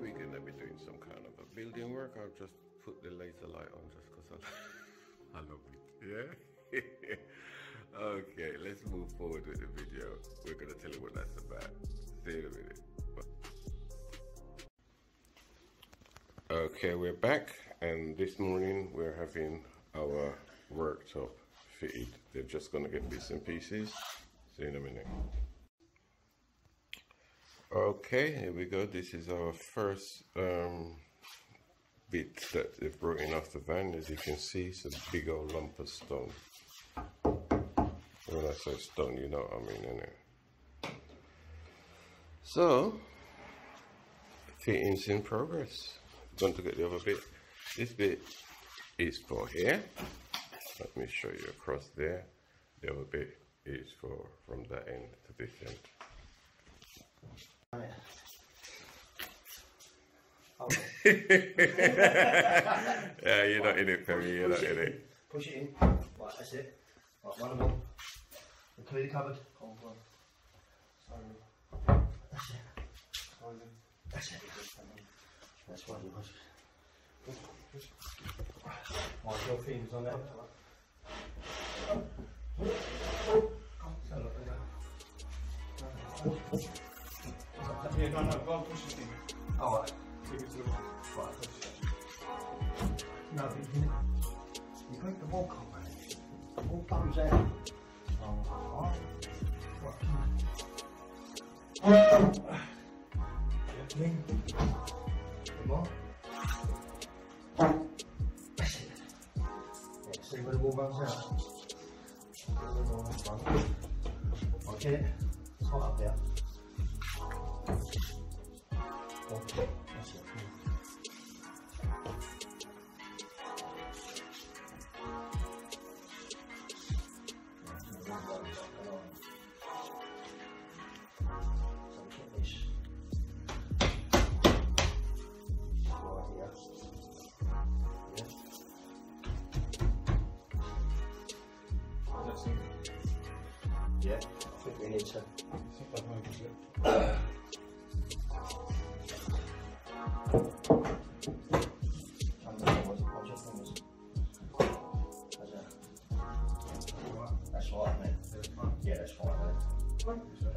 we're gonna be doing some kind of a building work. I'll just put the laser light on just because I, I love it. Yeah? okay, let's move forward with the video. We're gonna tell you what that's about. See you in a minute. Okay, we're back and this morning we're having our worktop fitted. They're just gonna get bits and pieces. See you in a minute. Okay, here we go. This is our first um, bit that they've brought in off the van. As you can see, it's a big old lump of stone. When I say stone, you know what I mean, innit? So, fitting's in progress. Going to get the other bit. This bit is for here. Let me show you across there. The other bit is for from that end to this end. Oh, yeah, you're not in it, Perry. You're not in it. push it in. Right, that's it. Right, one of them. And clear the cupboard. Hold on. Sorry. That's it. That's it. That's was. Right, your fingers on that. Yeah, no, no, go on, push the thing. Oh, right. Take it to the Right, push it. No, but you, you break the wall cover. The wall comes out. Oh, right. Right, come on. Clean. Come on. That's it. Yeah, see where the wall runs out? I'll get it. It's hot up there.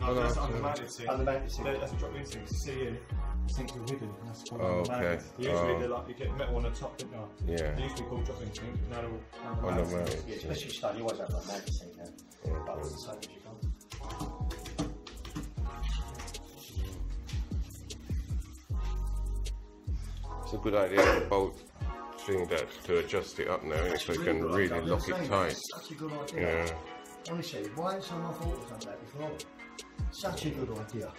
No, that's Oh, undermounted sink. Undermounted sink. That- That's a drop-in sink. You see here, sinks are hidden. and That's called Oh, undermounted. okay. Usually Oh. they're like, you get metal on the top, don't you? Yeah. They used to be called drop-in sinks. Now they're all On the unmounted. mounted. Yeah, especially stone, you always have that mounted sink now. But it's the same as you can. It's a good idea to bolt thing that to adjust it up now, innit? so you can really lock it tight. Such a good idea. Yeah. Honestly, why hasn't someone thought of done that before? Such a good idea.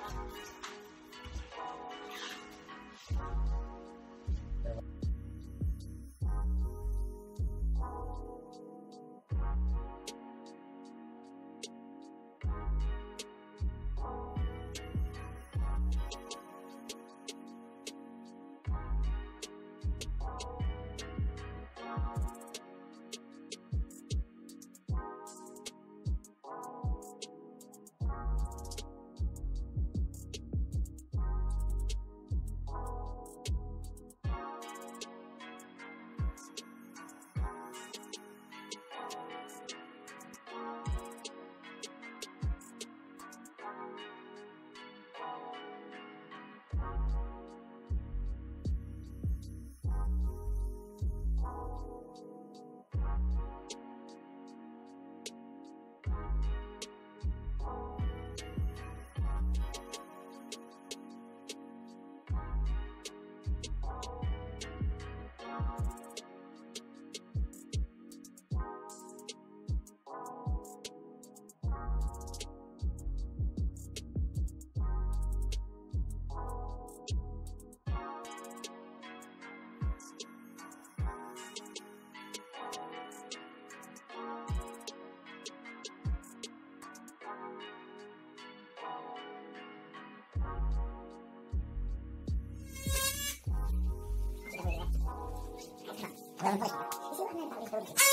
Right?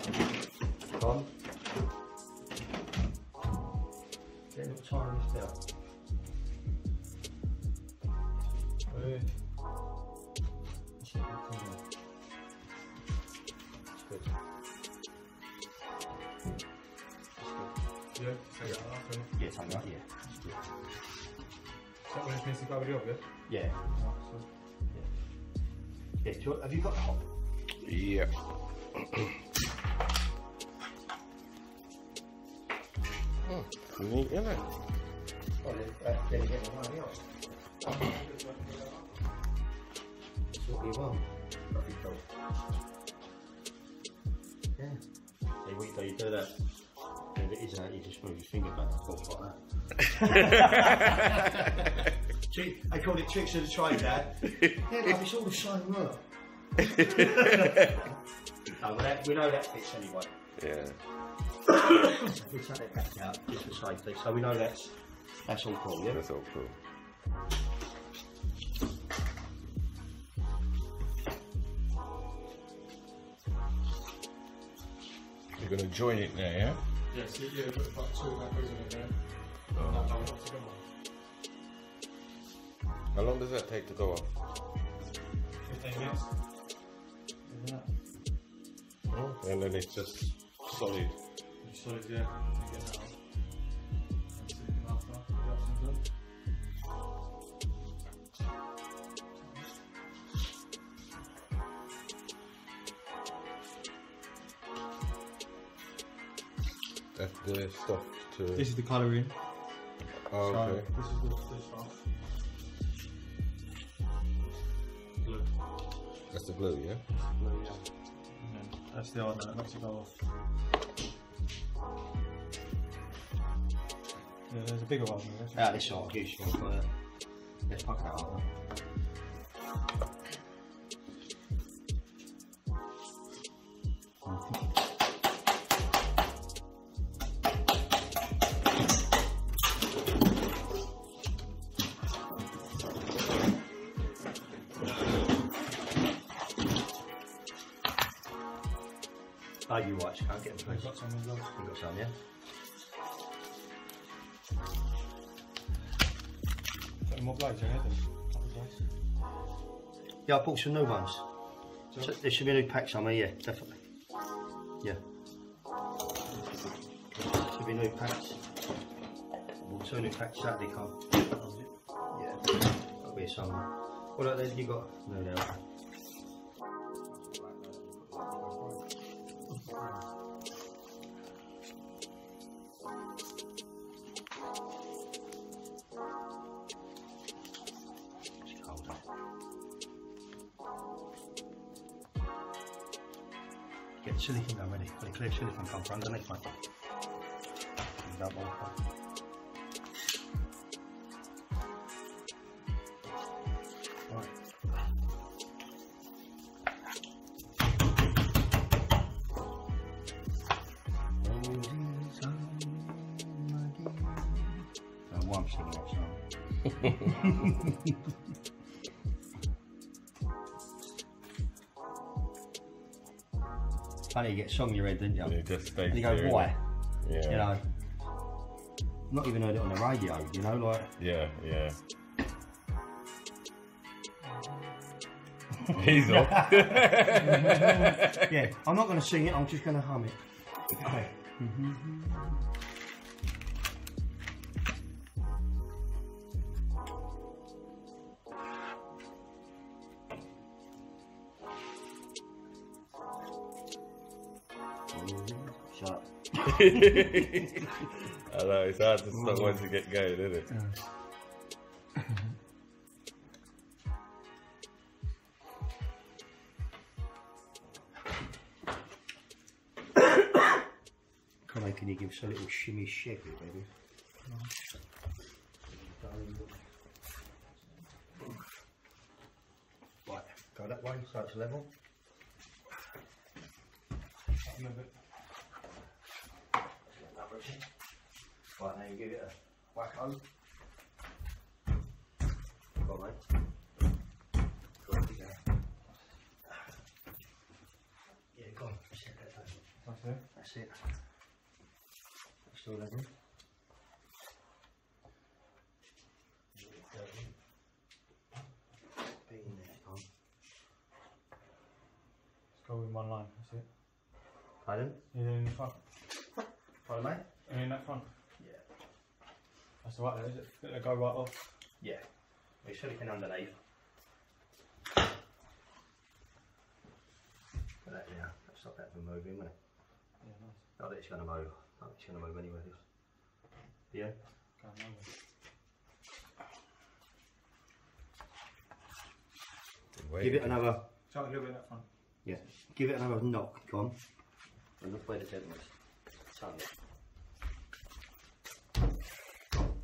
Tiny finger back and forth like that. I called it tricks of the trade, Dad. yeah, love, it's all the same work. no, that, we know that fits anyway. Yeah, We take that back out just for safety, so we know that's that's all cool, yeah? that's all cool. You're gonna join it now, yeah? Yeah, so yeah, put about two macros in there. Oh. That one off together. How long does that take to go off? 15 minutes. Oh, and then it's just solid. Pretty solid, yeah. The stuff to. This is the colouring. oh, So okay. this is the this stuff. Blue. That's the glue, yeah? Blue, yeah. And then that's the other that makes it go off. Yeah, there's a bigger one. There, Out this side, huge one, but uh, let's pack that up. Oh, you watch, can't get them, I've got some as well. You got some, yeah? Got more blades in here? then? Couple of blades. Yeah, I bought some new ones. So there should be a new pack somewhere, yeah, definitely. Yeah. Should be new packs. Bought two new packs Saturday, come. Oh, yeah. That'll be somewhere. What are those you got? No, no. Gun ready. Got a clear silicone come from mate. That one. Uh, Funny, you get song in your head, didn't you? It just And you go, why? Yeah. You know, not even heard it on the radio, you know, like, Yeah, yeah. He's off. yeah, I'm not going to sing it, I'm just going to hum it. Shut I know, it's hard to stop once you get going, isn't it? Come on, can you give us a little shimmy shake, baby? Right, go that way so it's level. Move. Right, now you give it a whack home. Go on, mate. Go on. Yeah, go on. Set that down. That's it. That's it. Still level. Be in there, go on. Let's go in one line. That's it. Pardon? Yeah, in the front. Pardon, mate? And in that front. Yeah. That's all right there, is it? Let it go right off. Yeah. We silicon underneath. Put that there. Let's stop that from moving, won't it? Yeah, nice. Not that it's going to move. Not that it's going to move anywhere. Else. Yeah. Going over. Give it another. Try a little bit that front. Yeah. Give it another knock. Come on. And look where the dead was. Tongue it.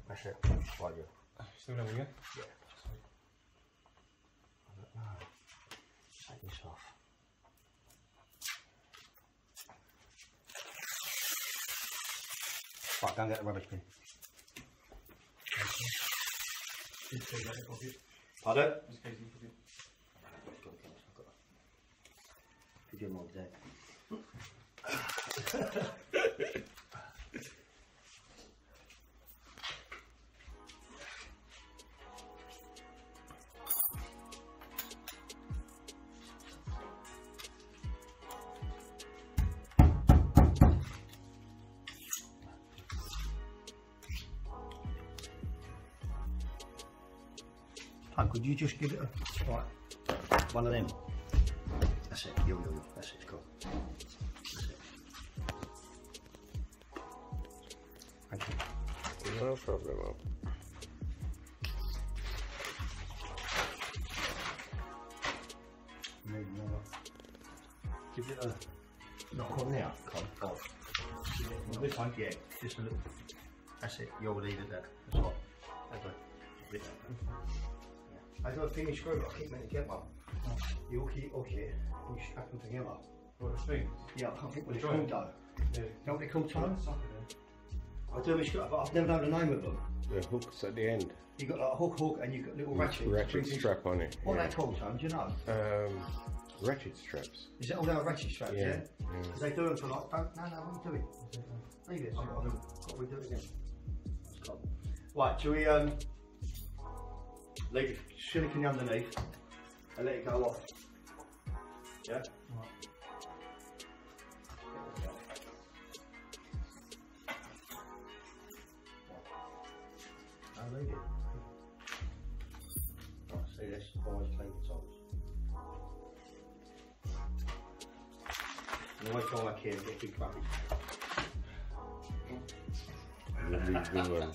That's it. Right, yeah. Still level, yeah? Yeah. I don't know. Take this off. Right, go and get the rubbish bin. Pardon? Could you move that? Could you just give it a right, one of them? That's it. Yo yo yo. That's it. Cool. No problem. Up. Maybe more. Give it a knock on there. Come on. Oh. This one? Yeah, just a little. That's it. You'll leave it there. That's right. That's right. Bit like that. Yeah. I got a finish screw. I keep meant to get one. You hook it hook it and you strap them together. What a thing. Yeah, I can't think what it's called though. Yeah. What they're called, Tom? Something I do a screw, but I've never known the name of them. The hooks at the end. You got like a hook hook and you got little ratchets. Ratchet strap on it. What are they called, Tom? Do you know? Um, ratchet straps. Is it all down ratchet straps? Yeah, Yeah. yeah. They do them for like, don't, no, no, what are you doing? Leave it. I've got to, got to redo it again. Right, shall we um, leave the silicone underneath and let it go off? Yeah? Right. It. Right, see this? Always clean the tops. And go like here and get big rubbish. Really good one.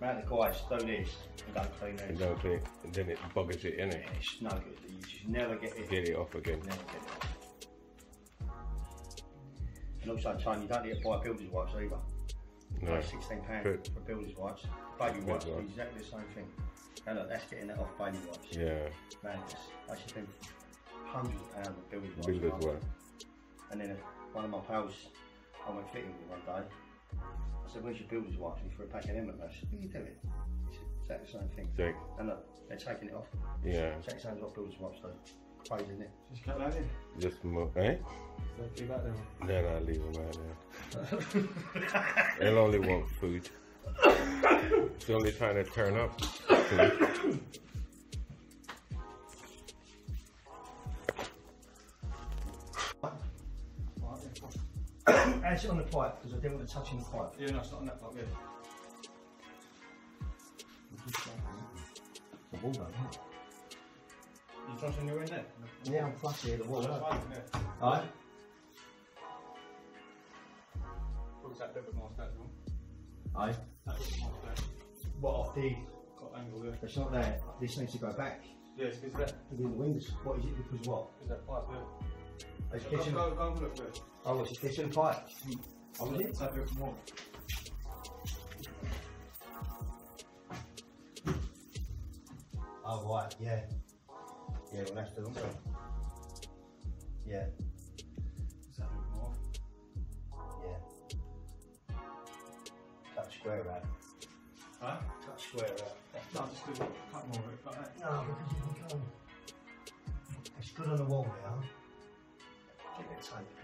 Man, the guys do this and don't clean And don't think, then it buggers it in it. It's no good. You just never get it. Get it off again. Never get it off. And also, Tony, you don't need to buy builder's wipes either. No. Like sixteen pounds Good. for builder's wipes. Baby wipes do exactly the same thing. And look, that's getting that off baby wipes. Yeah. Man, it's, I should spend hundreds of pounds of builder's wipes. Builder's wipe. And then one of my pals, I went fitting with one day. I said, "Where's your builder's wipes?" And threw a pack of them at said, "What are you doing?" He said, "Exactly the same thing." Think. And look, they're taking it off. Yeah. Exactly the same as what builder's wipes do. Crazy, isn't it? Just cut that in. Just mo- eh? So keep that there. Then I leave them out there. They'll only want food. It's the only trying to turn up. Food. Right. Add it on the pipe because I didn't want to touch in the pipe. Yeah, no, it's not on that part, yeah. Wall, You in there? Yeah, I'm flush here, the wall. That's look. fine, yeah. Alright? Put that bit more stats. Aye. That bit more stats. What off the. Got angle there. It's not there. This needs to go back. It's because that, Within the windows. What is it? Because what? because that pipe there. It's Go, kitchen. go, go and look there. Oh, it's a kitchen pipe. Oh, is it? That bit more. Oh, right, yeah. Yeah, well, that's the one. Yeah, That bit more. yeah. Cut square out. Huh? Cut square out. No, just do it. Cut more of it, that. No, because you can go. It's good on the wall now. Give it a tape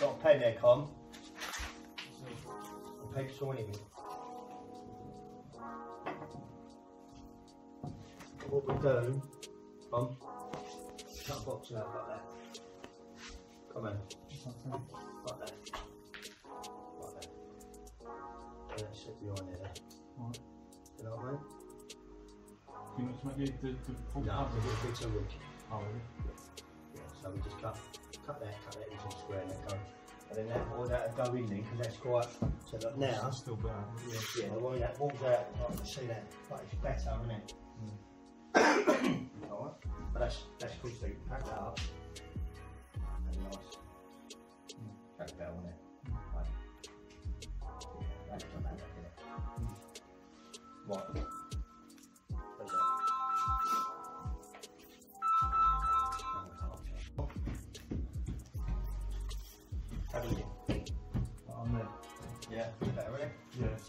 Got a pen there, Con. A pencil, anything. What we do, Con, cut a box out like that. Come on, like that. Like that. And then sit behind there. Right. You know what I mean? You want to make the, the, the full No, part of it? it's a rook. Oh, really? Yeah, so we just cut, cut that, cut that into a square and go. And then that, all that will go in there because that's quite, so like now, It's still better. yeah, yeah, the way that walls out, I can see that, but it's better, isn't it? Alright, but that's, that's cool, so you can pack that up. And nice. Pack that on it. Right. Yeah, that's not bad, is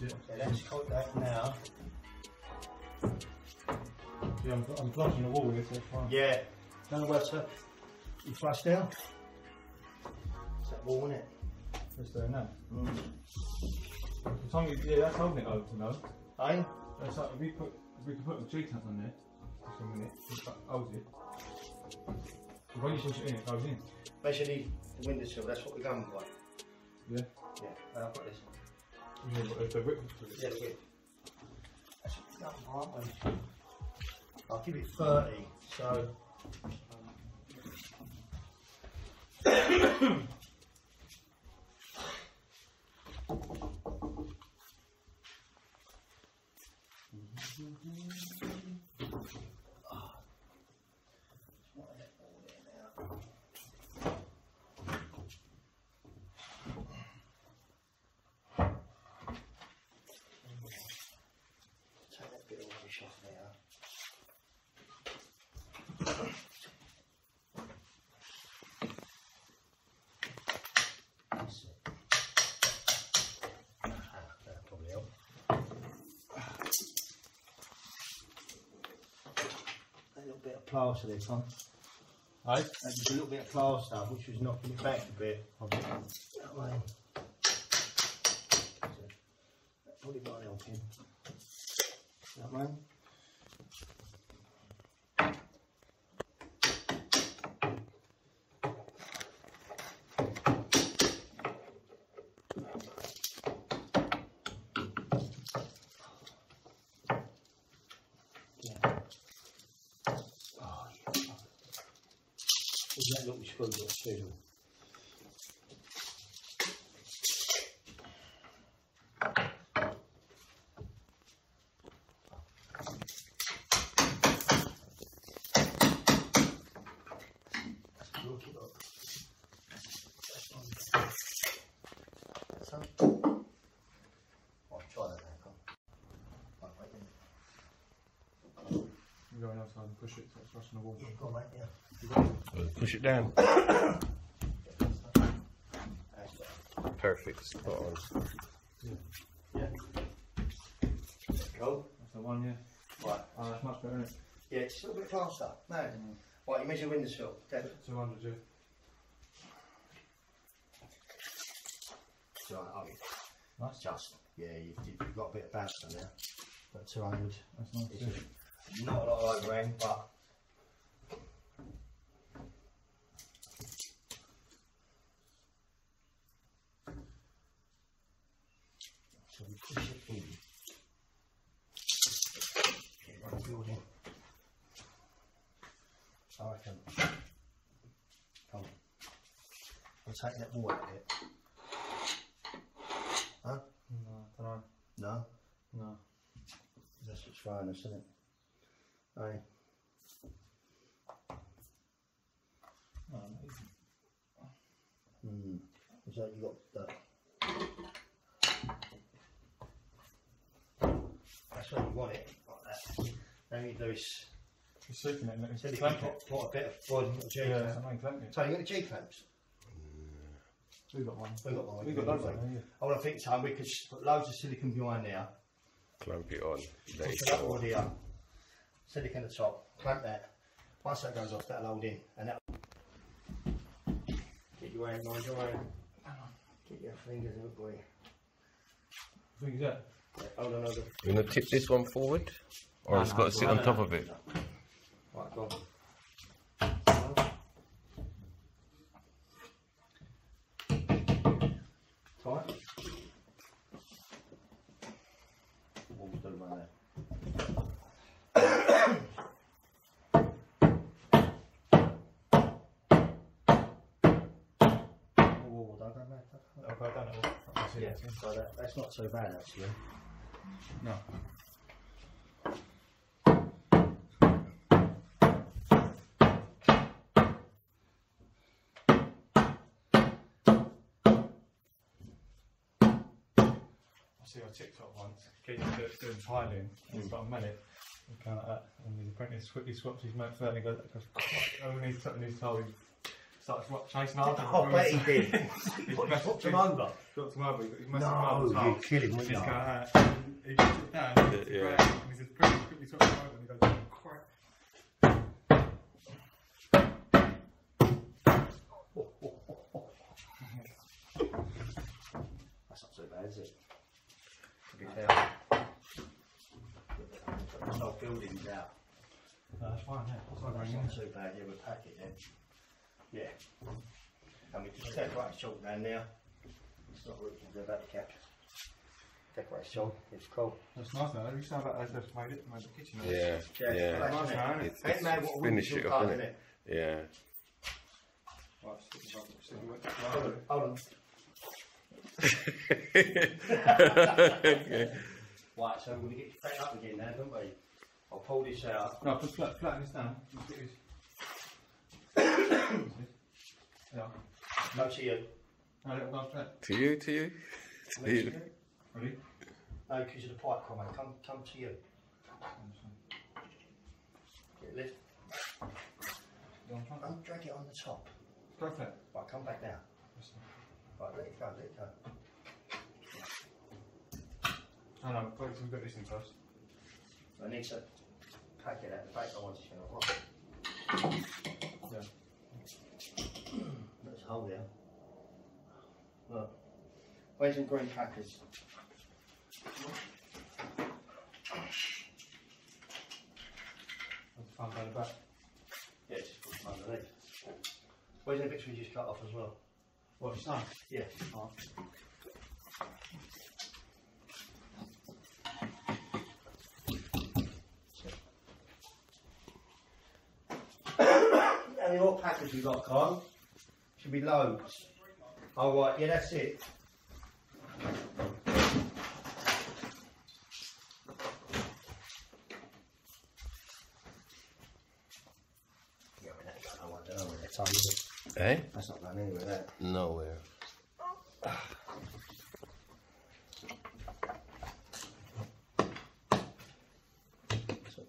it. Okay, let's cut that now. Yeah, I'm, I'm flushing the wall here, so it's fine. Yeah. Don't know where to. You flush down? It's that wall, isn't it? Just doing that. Mm. The time you, yeah, that's holding it open though. Aye? That's like, if we put, if we can put the G tabs on there, just a minute, just holds it. When you push it in, it goes in. Basically, the windowsill, that's what we're going for. Yeah. Yeah, I've got this. Yeah. Yeah, for, aren't we? I'll give it 30, so. rubbish off there. That's it. Ah, that'll probably help. A little bit of plaster there, Tom. Aye. That just a little bit of plaster, which was knocking it back a bit. That way. That probably might help him. That way. Yeah. Oh, yeah. Does that look screwed up too? Look it up. So, I'll try that now. come. Right, wait a minute. You go outside and push it so it's rushing the wall. Go on, mate, yeah. Push it down. Perfect. Spot on. Yeah. Cool. That's the one, yeah. Right. Oh, that's much better, isn't? Yeah, it's a little bit faster. No. Mm. Right, you measure windowsill. Dead. 200, yeah. Right, oh, yeah. Nice. Just, yeah, you've, you've got a bit of bounce on there. But 200. That's nice, It's yeah. a- not a lot of overhang, but. So we push it in. Get right building. I reckon. Come on. I'll take that wall out of it. Huh? No, I don't No? know. No. That's what's throwing us, isn't it? Aye. No, not easy. Mm. Is that you got that? That's where you want it, like that. Then you do is, It's soaking it, and it's instead you clamp it. put, put a bit of wood and G Yeah, clamp. I mean, clamp it. So you got the G clamps? We've got one. We've got one. We've got loads of them, yeah. I want to think time we could put loads of silicon behind there. Clamp it on. Let Push it that go. wood here. Silicon at the top. Clamp that. Once that goes off, that'll hold in. And that. Get your hand, mind your. Get your fingers in it, boy. I think that. Yeah, hold on, hold on. You gonna tip this one forward, or No, it's no, got to sit on top of it? Right, go on. Tight. Walls don't run there. Wall don't go there. Okay, I've done it all. I can see Yeah, it, yeah. So that, that's not so bad actually. No. I see on TikTok once, kid do- doing tiling, and he's got a mallet, uh, and kind of like that, and his apprentice quickly swaps his mate for that, and he goes, goes and when he's putting his tile, he starts wa- chasing after him. Oh, I bet he did. He's What, messed- him over? Got some over, he's messing No, around with you're tiles. kidding, He's wouldn't going you? Uh, he puts it down, he Yeah. and he says, quickly, quickly swap him over, and he goes, oh, crap. That's not so bad, is it? To be fair. There's no buildings out. No, that's fine, yeah. That's not That's very not good. bad, yeah, we'll pack it then. Yeah. And we just decorate chalk down there. It's not working, they're about to cap. Decorate chalk, it's cool. That's nice now. You sound like they've just made it, made the kitchen. Yeah, yeah. nice, Nice, isn't it? man. It's, Ain't it's finish it you off, cut, innit? Yeah. Right, stick it up, stick it up. Hold on, hold on. okay. Right, so we're going to get it back up again now, don't we? I'll pull this out. No, put flat, flatten this down. Look at this. yeah. No to you. No, little go flat. To you, to you, to to you. you. Ready? No, uh, because of the pipe comment. Come, come to you. Get lift. Don't drag it on the top. Go for it. Right, come back down. Right, let it go, let it go. I know, but we've got this in first. I need to pack it out the back. I want to go. Yeah. Let's hold there. Look. Where's some green packers? Find down the back. Yeah, just put underneath. Where's the bits we just cut off as well? What, it's done? Yeah. How many more packets you got, Carl? Should be loads. All right, yeah, that's it. Yeah, I mean, that got no one, don't know where that's it? Eh? That's not going anywhere, that. Nowhere. So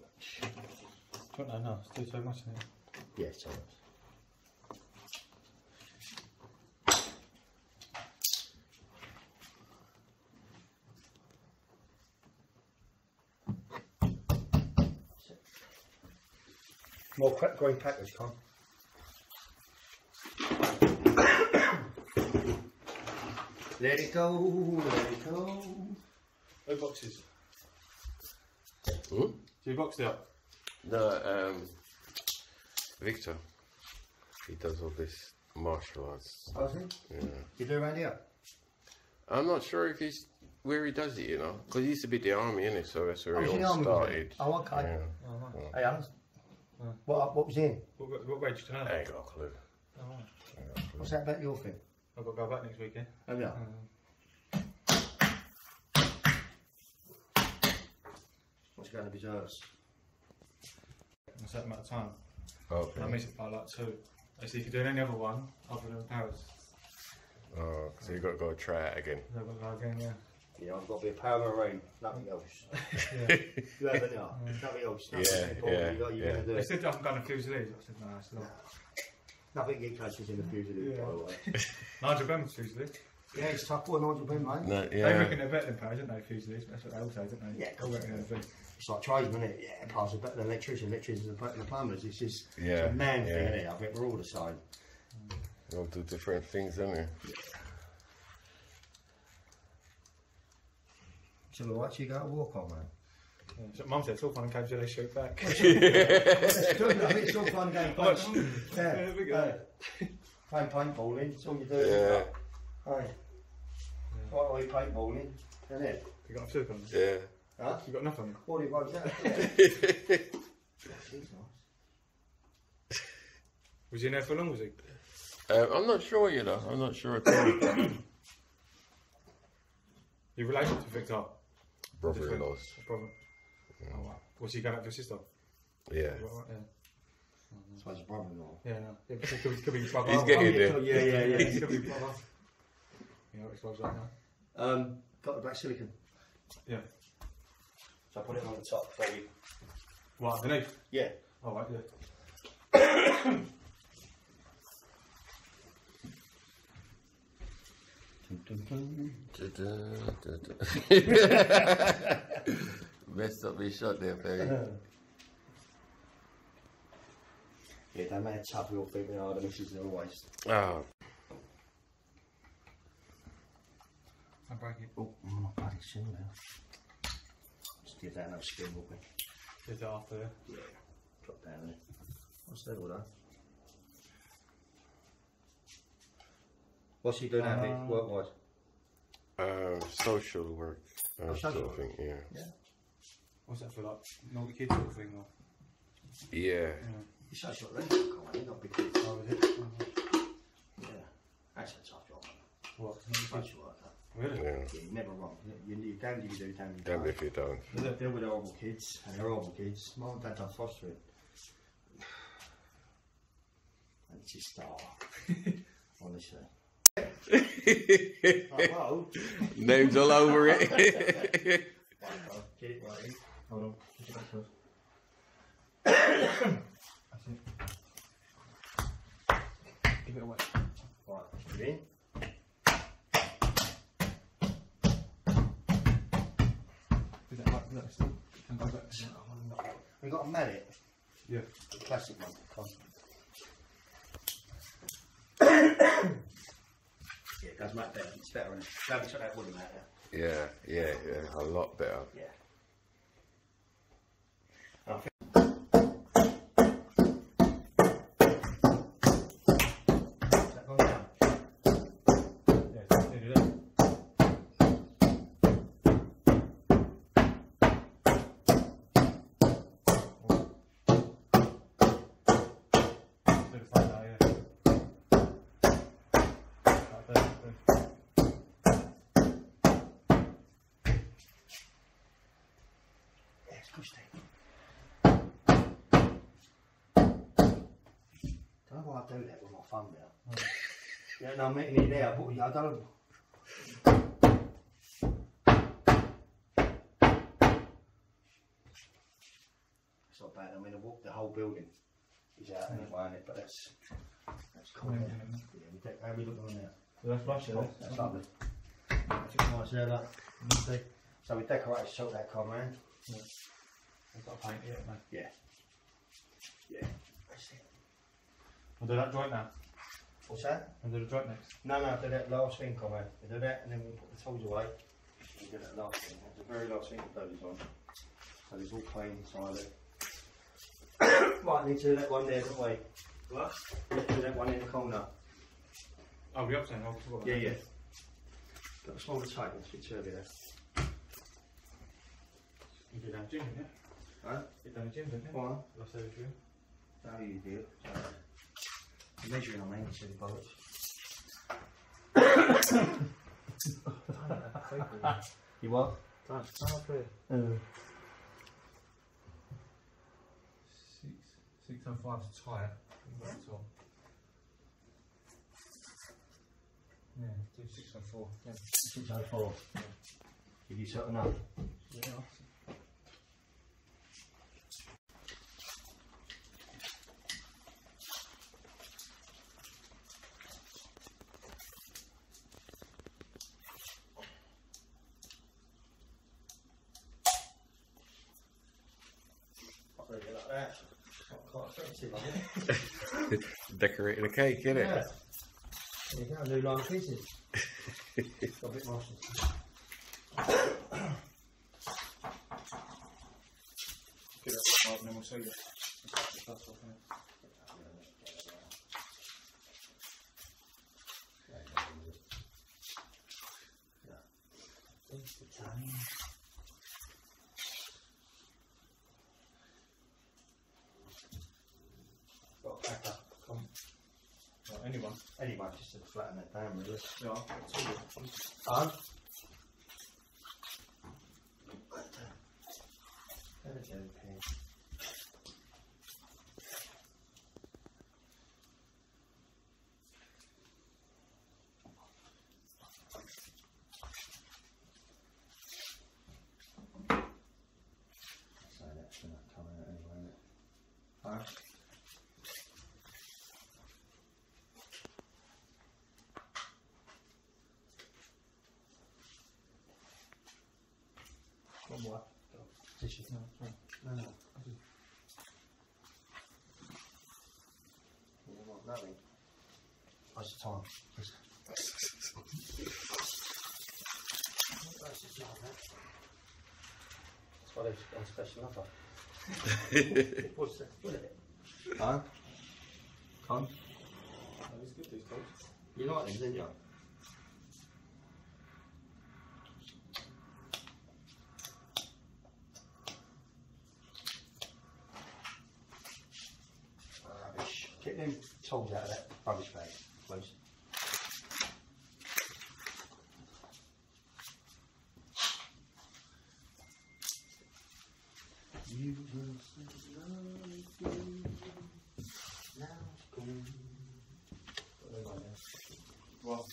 much. Don't know, no, it's too so much in it. Yeah, so much. More crack green packers, Con. let it go, let it go. No boxes. Hmm? So you boxed it up? No, um, Victor. He does all this martial arts. Oh, is it? Yeah. You do around here? I'm not sure if he's where he does it, you know, because he used to be the army, innit? So that's where Oh, he was all army, was he? started. Oh, okay. Yeah. Oh, right. Hey, Alan. What, what was in? What, what, what wage do you know? I ain't got a clue. Oh, right. Got a clue. What's that about your thing? I've got to go back next weekend. Oh, yeah. Um, What's going to be yours? a certain amount of time. Okay. And I miss it by like two. So if you could do any other one other than Paras. Oh, so you've got to go try it again. So I've got to go again, yeah. You know, I've got to be a power marine, nothing else. yeah. You haven't, you? Nothing else. Nothing Yeah, important. yeah, you got, you're yeah. do They said I'm going to Fusiliers. I said, no, it's not. Nothing get cases in the Fusiliers, by the way. Nigel Benn's Fusiliers. Yeah, it's tough boy, Nigel Benn, mate. No, They reckon they're better than Paras, don't they, Fusiliers? That's what they all say, don't they? Yeah, All reckon they're. It's like tradesmen, isn't it? Yeah, cars are better than electricians, electricians are better than plumbers. It's just Yeah, it's a man yeah. thing, isn't it? I think we're all the same. They all do different things, don't they? So, what you got to walk on, man? Yeah. So Mum said it's all fun and games till they shoot back. It's good, I think it's all fun and games. Yeah, there we go. yeah. Playing paintballing, it's all you do. Yeah, Hey. What are we paintballing? Isn't it? You got a soup on them? yeah. Huh? You got nothing? What do you want that? Nice. Was he in there for long, was he? Um, I'm not sure, you know. I'm not sure at all. You related to Victor? Brother-in-laws. Brother. Oh, wow. Was he going out with your sister? Yeah. Right, right, yeah. I suppose your brother-in-law. Yeah, no. Yeah, but it could be, could be brother. He's getting yeah, there. yeah, yeah, Yeah, yeah. it could be brother. You know, it's like that now. Um, got the black silicon. Yeah. So I put it on the top for you. What, underneath? Yeah. Oh, right, yeah. Messed up his shot there, Perry. Yeah, they may have tough your feet, they are the misses are always. Oh, I break it. Oh, my bloody chin now. Just give that another spin real quick. Is it after there? Yeah. Drop down there. What's that all done? What's he doing now, Um, work wise? Um, social work. Uh, Oh, social sort of work. thing, yeah. What's that for, like, not the kids sort of thing? Or? Yeah. It's such a length, can't not big kids. Oh, is it? Oh, Yeah. That's a tough job. What? Social worker. Really? Yeah. Yeah, you're never wrong. You, you, damned if you do, damned if you don't. if you don't. They deal with horrible kids, and they're horrible kids. Mum and dad done fostering. And it's just star. Honestly. Like, whoa. Names all over it. Right, bro. Get it right. Hold on. Give it away. Right, put. Is that right? Is that go back. We got a mallet, Yeah. a plastic one. Come. yeah, it does much better. It's better, isn't it? Have took that wooden out. Yeah, yeah, yeah, a lot better. Yeah. Is that gone down? Yeah, so do that. Do the front now, yeah. Like that, then. Yeah, it's pushed in. Don't know why I do that with my now. Yeah, no, I'm making it there, but I don't. It's not bad. I mean, I walked the whole building. Is out anyway, isn't it? But that's that's cool. Yeah, Yeah, yeah. yeah we how we looking on there? So that's yeah. Oh, that's lovely. That's nice look. See? Mm-hmm. So we decorated, took that car round. We've got to paint it, man. Yeah. Yeah. That's it. We'll do that joint now. What's that? We'll do the joint next. No, no, do that last thing, Conrad. We do that and then we put the tools away. We do that last thing. That's the very last thing to do is on. So it's all clean inside it. right, need to do that one there, don't we? What? Need to do that one in the corner. Oh, we up saying, oh, forgot Yeah, that. yeah. Got a smaller tape, let's get two you there. You did down the didn't you? Huh? Did down the gym, didn't you? One. Last day of the gym. How you do it? So, measuring on me, silly bollocks. You what? Don't, don't play. Uh, Six, six and five's tight. That's all. Yeah, do six and four. Yeah. six oh four. Give you something up. Yeah. I'll leave it like that. Not quite offensive, I think. Decorating a cake, innit? Yeah. There you go, new of pieces. Got a bit more. Get that five and then we'll see you. Off, innit? Got a back up. Come. Right, anyone? Anyway, just to flatten that down, really. Yeah, I'll get two of them. Huh? There we go, Pig. So that's gonna come out anyway, isn't it? Huh? One more. Tissue. No, sorry. No, no. You want nothing? What's the time? That's the job, man. That's why they've got a special offer. What's that? What is it? Huh? Con? Oh, it's good, these. You like them, didn't you? Rubbish. Get them tools out of that rubbish bag, please. You will see life now it's gone. What do they? Well,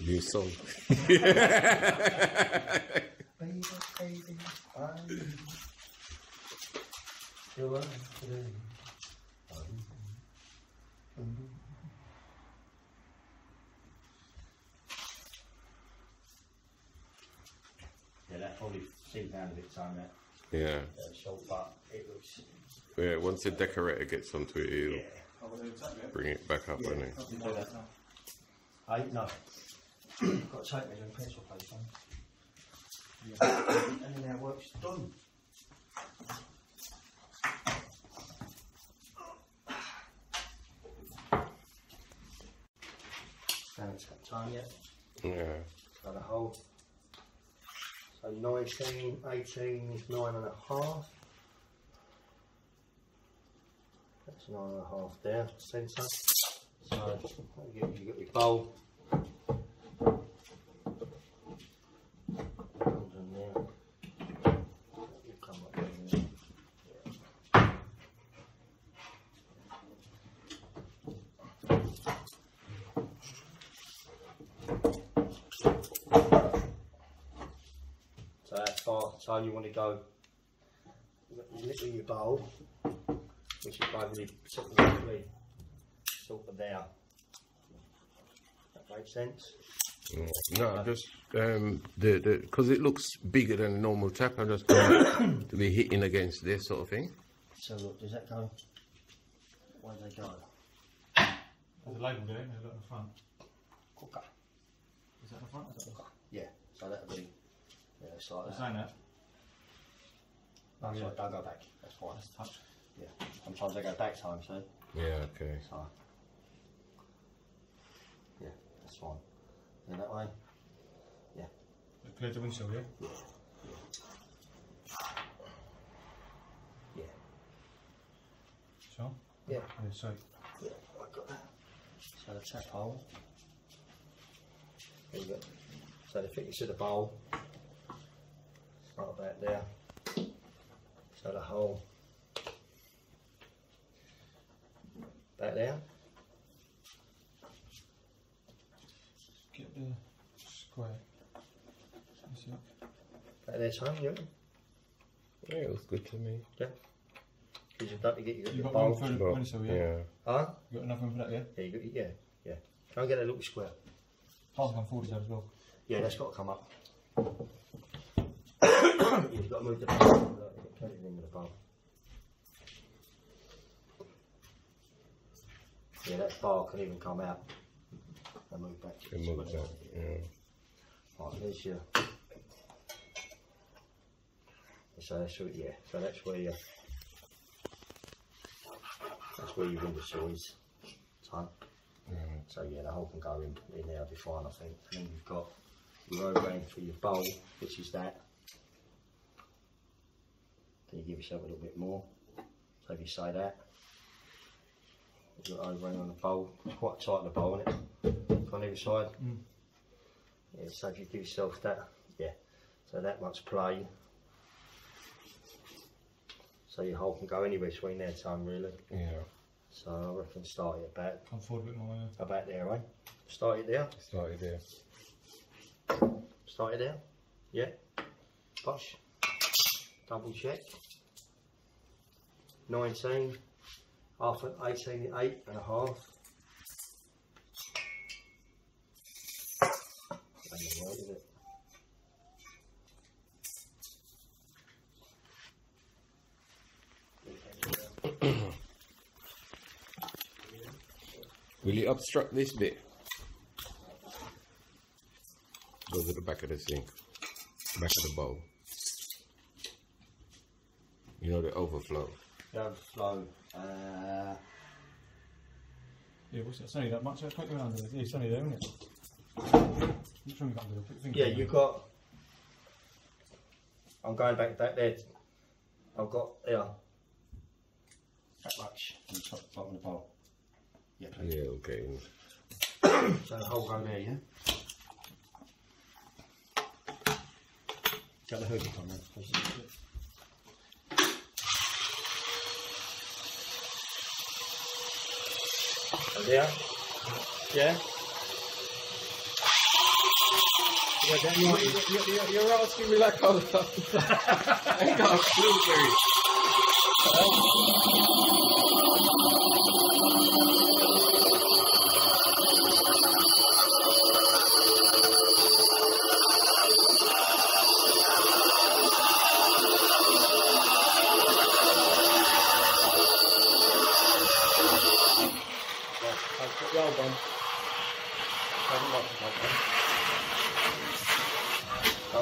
New song. Baby, baby, I sure. Yeah, that probably seemed down a bit time that Yeah. uh, short, but it looks. Yeah, once the decorator gets onto it, he'll Yeah. Well, it's up there. bring it back up, won't he? I no. Got to take and pencil case on. and then our work's done. And it's got time yet. Yeah. Got a hole. So 19, 18 is nine and a half. A half there, centre. So you get, you get your bowl. So that's far. So you want to go. In your bowl, which is probably sort of roughly sort of there. That makes sense. No, just um, the the because it looks bigger than a normal tap. I just want to be hitting against this sort of thing. So look, does that go? Where do they go? There's a label there, isn't there? Look at the front. Cooker. Is that the front? Is that the Yeah. So that'll be. Yeah, it's like It's that. saying that. Oh, yeah. sorry, don't go back. That's fine. That's touch. Yeah. Sometimes I go back time, so. Yeah. Okay. So. Yeah, that's fine. Yeah, that way. It cleared the windshield, yeah? Yeah. Sure? Yeah. Yeah, so Yeah, I got that. So the tap hole. There you go. So the thickness of the bowl. Start about there. So the hole. Back there. get the square. That's it. Back there, Tom, yeah. Yeah, it looks good to me. Yeah. Because you've got to get you You your got one bowl. for the But, windshield, yeah? yeah. Huh? You got enough room for that, yeah? Yeah, you got, yeah, yeah. Try and get a little square. Pass on forward as well. Yeah, that's got to come up. You've got to move the bowl. Look, Put it in with the bowl. Yeah, that bar can even come out and move back. to It the moves square. Yeah. Right, there's your. So that's what, yeah. So that's where you. That's where your window sill is. Time. Right. So yeah, the hole can go in, in there, be fine, I think. And then you've got your overhang for your bowl, which is that. Can you give yourself a little bit more? So if you say that, you've got overhang on the bowl, it's quite tight on the bowl, isn't it? On either side. Mm. Yeah, so if you give yourself that, yeah, so that much play. So your hole can go anywhere between there, time really. Yeah. So I reckon start it about Come forward a bit more, yeah. about there, right? Start it there. Started there. Start it there. Yeah. Push. Double check. 19. Half an 18, eight and? Will you obstruct this bit? Go to the back of the sink, back of the bowl. You know the overflow. The overflow. Uh, Yeah, what's that? It's only that much. I'll put your hand under there. It's only there, isn't it? Which one you got under there? Put your finger yeah, under you've got. I'm going back that there. I've got yeah. That much on the top bottom of the bowl. Yeah, please. Yeah, okay. So the whole row there, yeah? Got the hood on there. Yeah? Yeah, that might be- You're, you're asking me like I ain't got a clue,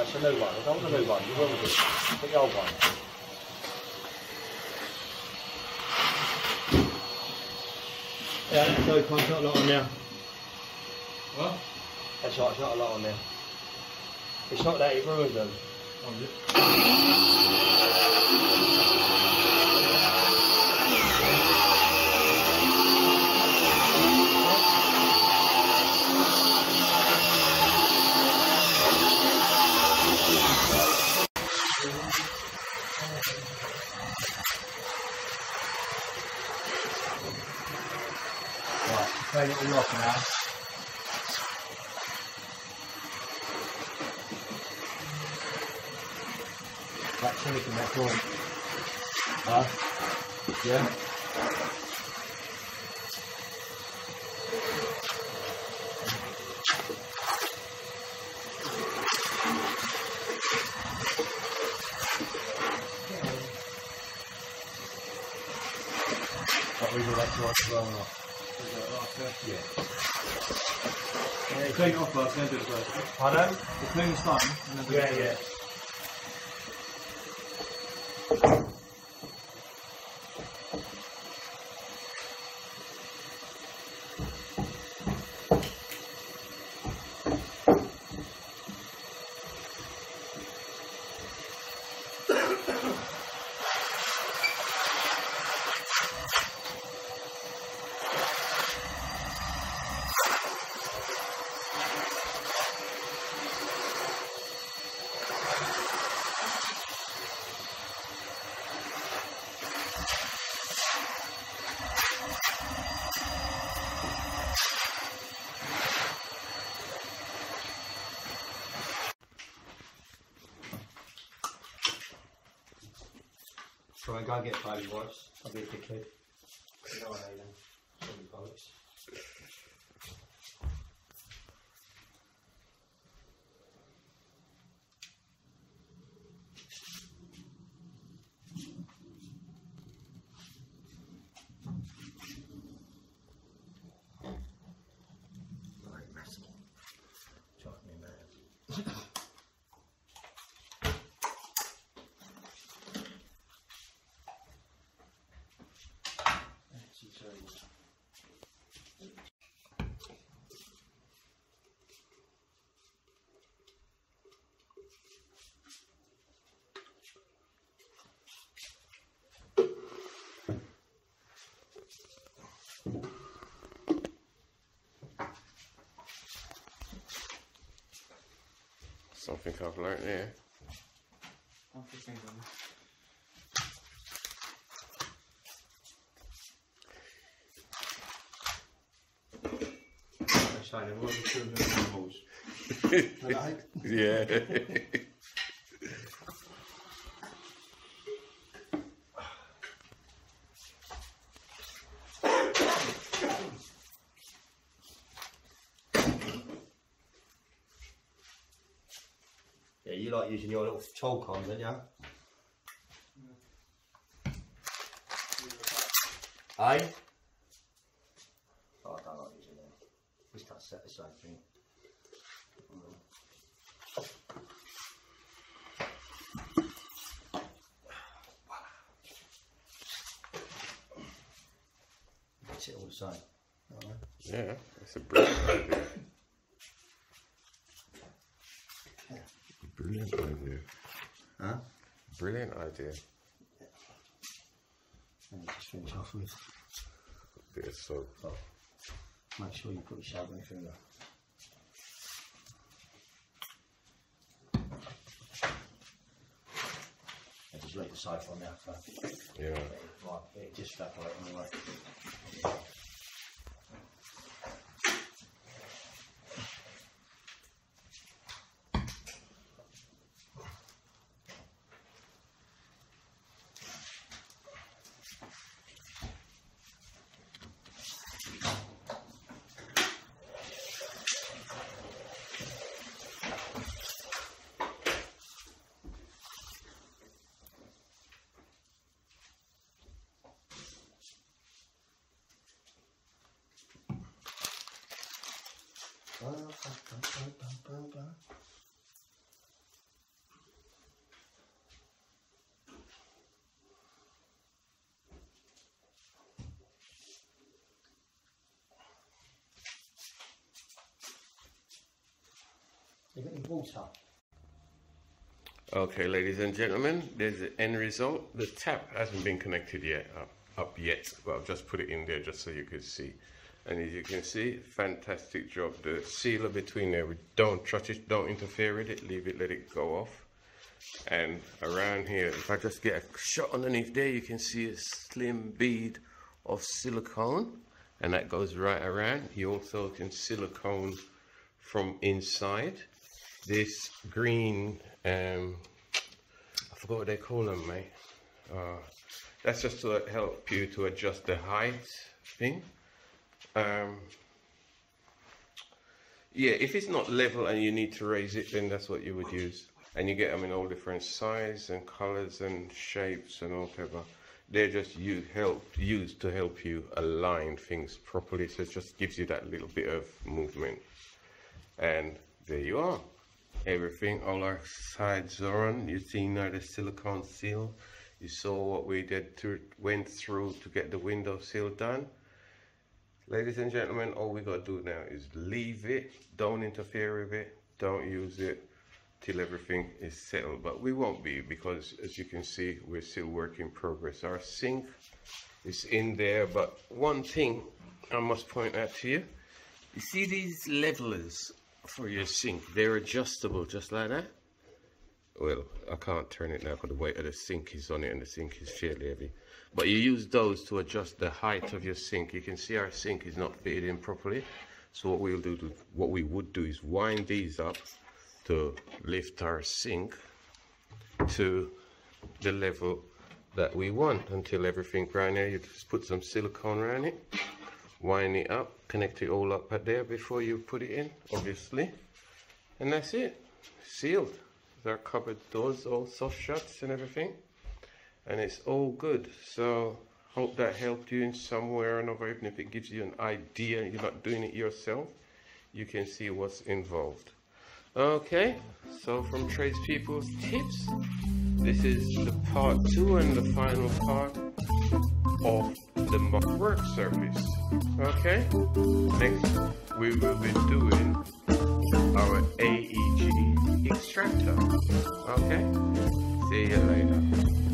Oh, it's a new one. I don't want a new one. You will do. Put the old one. Yeah, so it's not a lot on there. What? That's right, it's not a lot on there. It's not that it ruined them. Oh, yeah. Right, turn it all off now. That silicone, that's all. Huh? Yeah? But we do that to us as well or not? Yeah. Yeah, clean it off first, then do it first. Pardon? The clean's done, and then do Yeah, it yeah. Try and go and get baby wipes. I'll be a dickhead. You know I hate them. Silly bollocks. Right, messy. Drive me mad. Actually, sorry. Something I've learnt here. One for single. I'm saying, there wasn't two of them animals. Yeah. you like using your little tool cons, don't you? Aye? Oh, I don't like using them. Just can't set the same thing. It's it all the same. Alright. yeah, that's a brilliant idea. Brilliant idea. Huh? Brilliant idea. And just finish off with. Bit of soap. Oh, make sure you put your shaving finger. And just leave the safe on there for Yeah. right, it just evaporate anyway. You got Okay, ladies and gentlemen, there's the end result. The tap hasn't been connected yet, up, up yet, but I've just put it in there just so you can see. And as you can see, fantastic job. The sealer between there, don't touch it, don't interfere with it, leave it, let it go off. And around here, if I just get a shot underneath there, you can see a slim bead of silicone and that goes right around. You also can silicone from inside. This green, um, I forgot what they call them, mate. Uh, that's just to help you to adjust the height thing. Um, yeah, if it's not level and you need to raise it, then that's what you would use. And you get them in all different size and colors and shapes and whatever. They're just you help used to help you align things properly. So it just gives you that little bit of movement. And there you are. Everything, all our sides are on. You see now the silicone seal. You saw what we did to went through to get the window seal done. Ladies and gentlemen, all we gotta do now is leave it, don't interfere with it, don't use it till everything is settled. But we won't be because as you can see, we're still work in progress. Our sink is in there, but one thing I must point out to you, you see these levelers for your sink, they're adjustable just like that. Well, I can't turn it now because the weight of the sink is on it and the sink is fairly heavy. But you use those to adjust the height of your sink. You can see our sink is not fitted in properly. So what we'll do, to, what we would do is wind these up to lift our sink to the level that we want until everything around there, you just put some silicone around it, wind it up, connect it all up at there before you put it in, obviously. And that's it, sealed. Our cupboard doors all soft shuts and everything and it's all good. So hope that helped you in some way or another. Even if it gives you an idea you're not doing it yourself you can see what's involved. Okay so from tradespeople's tips this is the part two and the final part of the work surface okay next we will be doing our AEG extractor. Okay see you later